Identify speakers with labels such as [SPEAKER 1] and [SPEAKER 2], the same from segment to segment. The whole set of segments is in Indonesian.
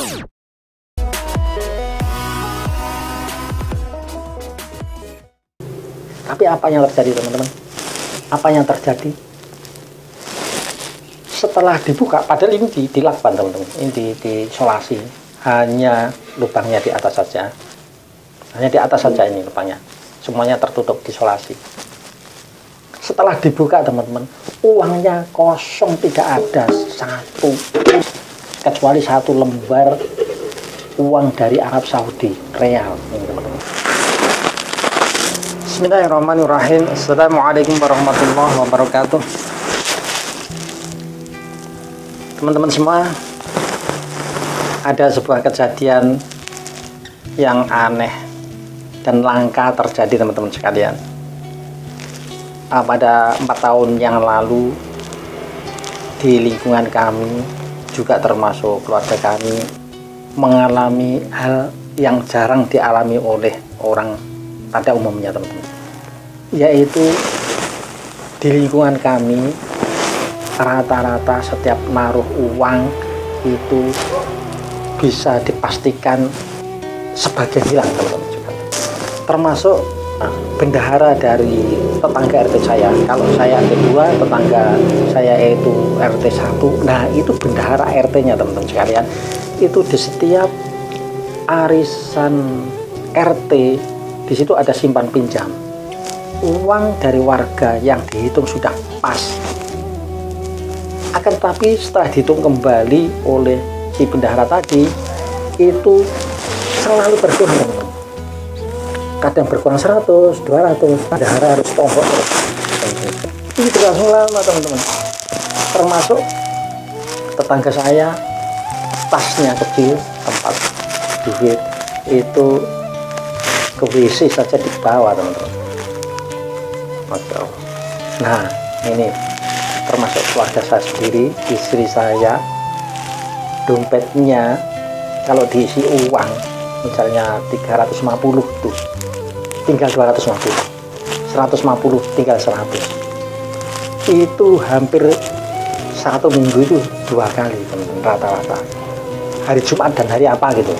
[SPEAKER 1] Tapi apa yang terjadi teman-teman? Apa yang terjadi? Setelah dibuka, padahal ini di, dilakban teman-teman, ini di, diisolasi, hanya lubangnya di atas saja, hanya di atas saja ini lubangnya, semuanya tertutup diisolasi. Setelah dibuka teman-teman, uangnya kosong tidak ada satu kecuali satu lembar uang dari Arab Saudi real. Bismillahirrahmanirrahim. Assalamualaikum warahmatullahi wabarakatuh. Teman-teman semua, ada sebuah kejadian yang aneh dan langka terjadi teman-teman sekalian. Ah, pada empat tahun yang lalu di lingkungan kami juga termasuk keluarga kami mengalami hal yang jarang dialami oleh orang pada umumnya teman-teman. Yaitu di lingkungan kami rata-rata setiap naruh uang itu bisa dipastikan sebagian hilang teman-teman juga. Termasuk bendahara dari tetangga RT saya. Kalau saya RT 2 tetangga saya yaitu RT 1 nah itu bendahara RT nya teman-teman sekalian. Itu di setiap arisan RT di situ ada simpan pinjam. Uang dari warga yang dihitung sudah pas. Akan tetapi setelah dihitung kembali oleh si bendahara tadi itu selalu berkurang teman-teman kadang berkurang 100 200 bendahara harus tombol ini berlangsung lama teman-teman. Termasuk tetangga saya tasnya kecil tempat duit itu ke WC saja di bawah teman-teman. Nah ini termasuk keluarga saya sendiri istri saya dompetnya. Kalau diisi uang misalnya 350 tuh tinggal 250 150 tinggal 100 itu hampir satu minggu itu dua kali rata-rata. Hari Jumat dan hari apa gitu.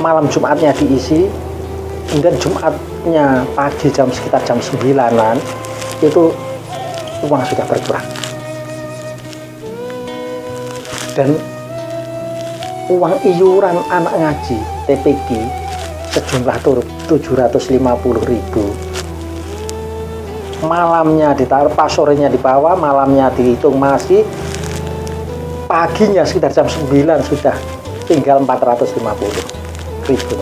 [SPEAKER 1] Malam Jumatnya diisi kemudian Jumatnya pagi jam sekitar jam 9an itu uang sudah berkurang. Dan uang iuran anak ngaji TPG sejumlah tur 750.000 malamnya ditaruh pas sorenya di bawah malamnya dihitung masih paginya sekitar jam 9 sudah tinggal 450 ribu.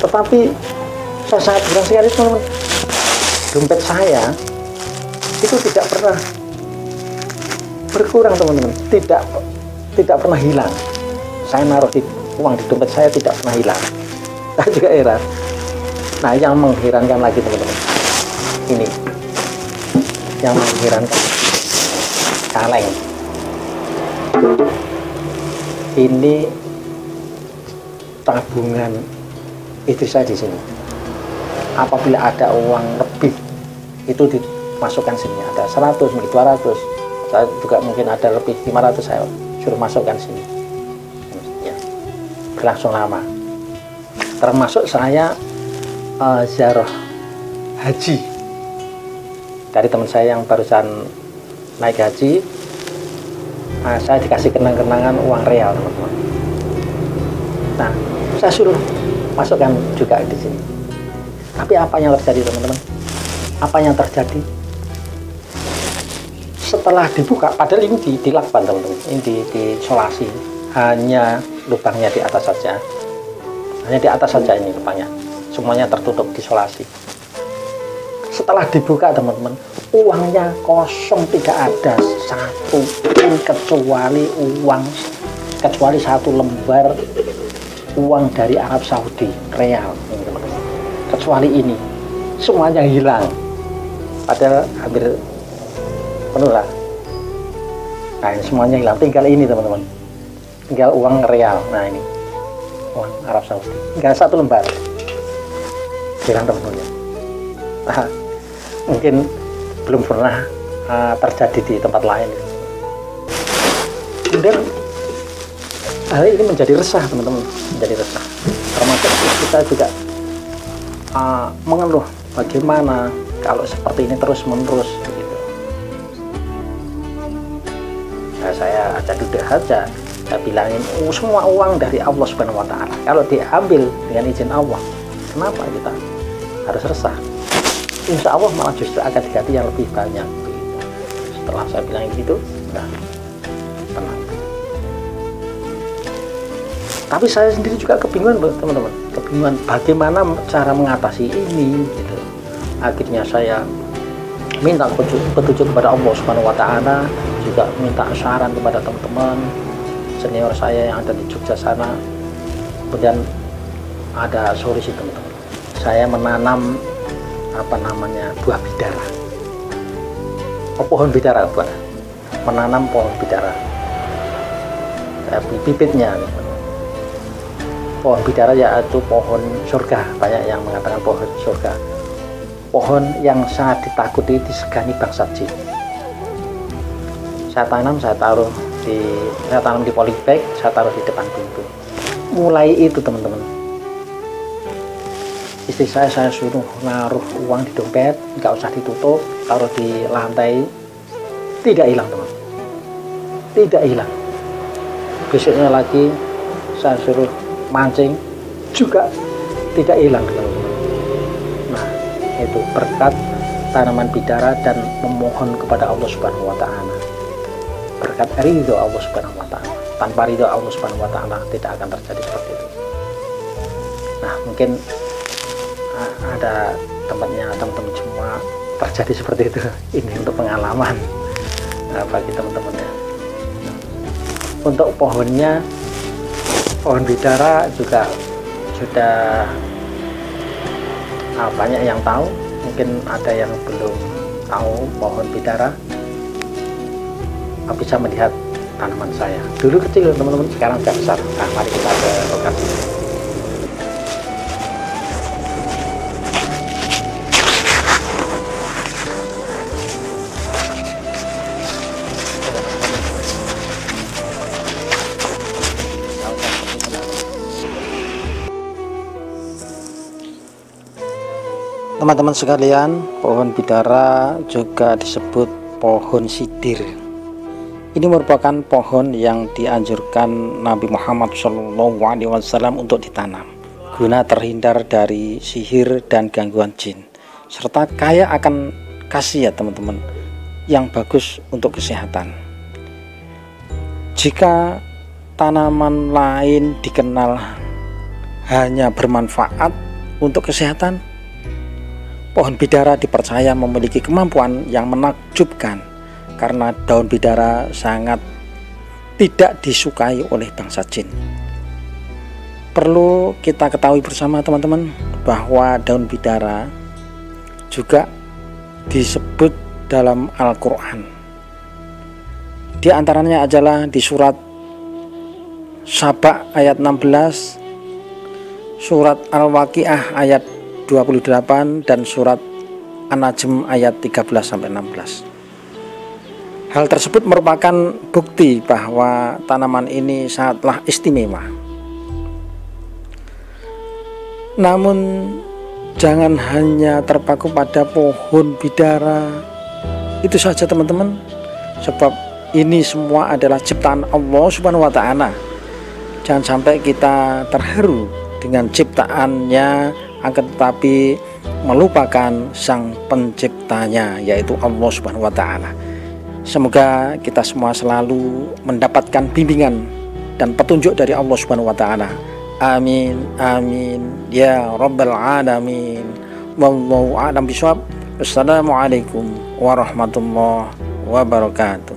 [SPEAKER 1] Tetapi saya sangat berat sekali teman-teman. Dompet saya itu tidak pernah berkurang teman-teman. Tidak tidak pernah hilang. Saya naruh di uang di dompet saya tidak pernah hilang. Saya juga heran. Nah yang mengherankan lagi teman-teman ini. Yang mengherankan kaleng. Ini tabungan istri saya di sini. Apabila ada uang lebih itu dimasukkan sini. Ada 100 mungkin 200 saya juga mungkin ada lebih 500 saya suruh masukkan sini. Berlangsung lama. Termasuk saya uh, ziarah haji. Dari teman saya yang barusan naik haji nah, saya dikasih kenang-kenangan uang real teman-teman. Nah saya suruh masukkan juga di sini. Tapi apa yang terjadi teman-teman? Apa yang terjadi? Setelah dibuka padahal ini di, dilakban teman-teman. Ini di, diisolasi hanya lubangnya di atas saja. Hanya di atas saja ini lubangnya. Semuanya tertutup diisolasi. Setelah dibuka teman-teman uangnya kosong tidak ada satu pun kecuali uang kecuali satu lembar uang dari Arab Saudi real kecuali ini semuanya hilang. Padahal hampir penuh lah. Nah semuanya hilang. Tinggal ini teman-teman tinggal uang real. Nah ini. Uang Arab Saudi. Tinggal satu lembar. Hilang teman-teman nah, mungkin belum pernah uh, terjadi di tempat lain. Kemudian hal ini menjadi resah teman-teman. Menjadi resah. Termasuk kita juga uh, mengeluh bagaimana kalau seperti ini terus menerus gitu. nah, saya aja duduk aja saya bilangin oh, semua uang dari Allah Subhanahu Wa Taala. Kalau diambil dengan izin Allah kenapa kita harus resah? Insya Allah malah justru akan diganti yang lebih banyak. Setelah saya bilang gitu nah tenang. Tapi saya sendiri juga kebingungan teman-teman. Kebingungan bagaimana cara mengatasi ini gitu. Akhirnya saya minta petunjuk kepada Allah Subhanahu wa taala juga minta saran kepada teman-teman senior saya yang ada di Jogja sana. Kemudian ada solusi teman-teman. Saya menanam apa namanya buah bidara. Oh, pohon bidara buat menanam pohon bidara. Saya beli bibitnya pohon bidara yaitu pohon surga. Banyak yang mengatakan pohon surga. Pohon yang sangat ditakuti disegani bangsa jin saya tanam saya taruh di saya tanam di polybag saya taruh di depan pintu. Mulai itu teman-teman. Istri saya saya suruh naruh uang di dompet nggak usah ditutup taruh di lantai. Tidak hilang teman. Tidak hilang. Besoknya lagi saya suruh mancing juga tidak hilang teman nah itu berkat tanaman bidara dan memohon kepada Allah Subhanahu wa taala berkat ridho Allah Subhanahu wa taala. Tanpa ridho Allah Subhanahu wa taala tidak akan terjadi seperti itu. Nah mungkin ada tempatnya teman-teman semua terjadi seperti itu. Ini untuk pengalaman nah, bagi teman-teman untuk pohonnya pohon bidara juga sudah nah, banyak yang tahu. Mungkin ada yang belum tahu pohon bidara bisa melihat tanaman saya. Dulu kecil teman-teman sekarang sudah besar. Nah mari kita ke lokasi. Teman-teman sekalian pohon bidara juga disebut pohon sidir ini merupakan pohon yang dianjurkan Nabi Muhammad SAW untuk ditanam guna terhindar dari sihir dan gangguan jin. Serta kaya akan khasiat teman-teman yang bagus untuk kesehatan. Jika tanaman lain dikenal hanya bermanfaat untuk kesehatan Pohon bidara dipercaya memiliki kemampuan yang menakjubkan karena daun bidara sangat tidak disukai oleh bangsa jin. Perlu kita ketahui bersama teman-teman bahwa daun bidara juga disebut dalam Al-Quran. Di antaranya adalah di surat Sabah ayat 16, surat Al-Waqiah ayat 28 dan surat An-Najm ayat 13 sampai 16. Hal tersebut merupakan bukti bahwa tanaman ini sangatlah istimewa. Namun jangan hanya terpaku pada pohon bidara itu saja teman-teman sebab ini semua adalah ciptaan Allah Subhanahu wa taala. Jangan sampai kita terharu dengan ciptaannya akan tetapi melupakan sang penciptanya yaitu Allah Subhanahu wa taala. Semoga kita semua selalu mendapatkan bimbingan dan petunjuk dari Allah Subhanahu wa taala. Amin amin ya rabbal alamin. Wallahu a'lam bishawab. Wassalamualaikum warahmatullahi wabarakatuh.